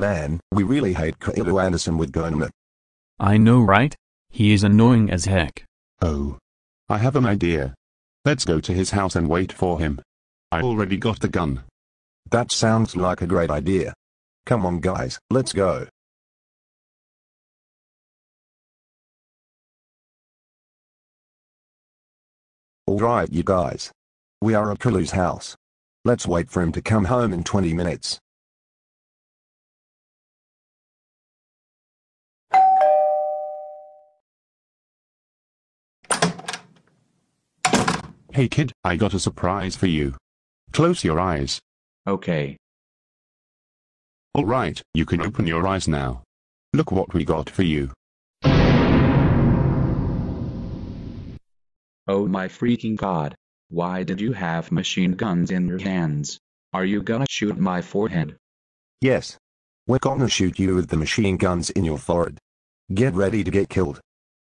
Man, we really hate Caillou Anderson with Dynamite. I know right? He is annoying as heck. Oh. I have an idea. Let's go to his house and wait for him. I already got the gun. That sounds like a great idea. Come on guys, let's go. Alright you guys. We are at Caillou's house. Let's wait for him to come home in 20 minutes. Hey kid, I got a surprise for you. Close your eyes. Okay. Alright, you can open your eyes now. Look what we got for you. Oh my freaking god. Why did you have machine guns in your hands? Are you gonna shoot my forehead? Yes. We're gonna shoot you with the machine guns in your forehead. Get ready to get killed.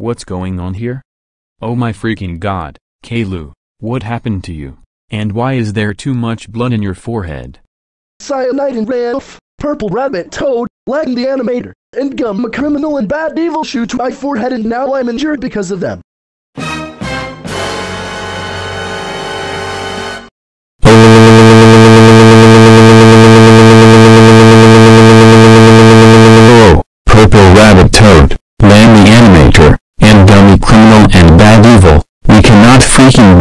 What's going on here? Oh my freaking god, Caillou, what happened to you? And why is there too much blood in your forehead? Cyanide and Ralph, Purple Rabbit Toad, Lan the Animator, and Gummy Criminal and bad evil shoot my forehead and now I'm injured because of them.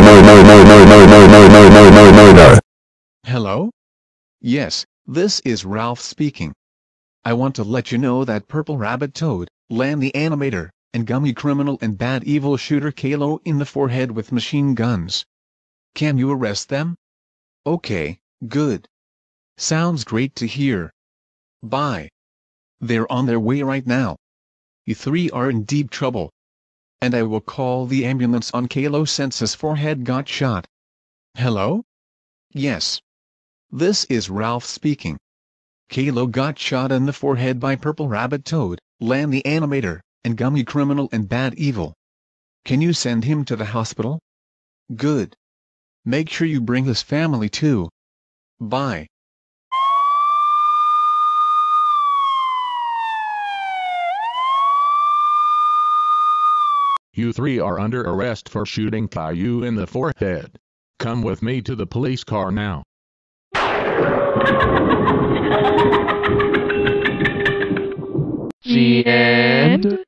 no no no no no no no no no no no no Hello? Yes, this is Ralph speaking. I want to let you know that Purple Rabbit Toad, Lan the Animator, and Gummy Criminal and Bad Evil Shooter Caillou in the forehead with machine guns. Can you arrest them? Okay, good. Sounds great to hear. Bye. They're on their way right now. You three are in deep trouble. And I will call the ambulance on Caillou since his forehead got shot. Hello? Yes. This is Ralph speaking. Caillou got shot in the forehead by Purple Rabbit Toad, Lan the Animator, and Gummy Criminal and Bad Evil. Can you send him to the hospital? Good. Make sure you bring his family too. Bye. You three are under arrest for shooting Caillou in the forehead. Come with me to the police car now. The end.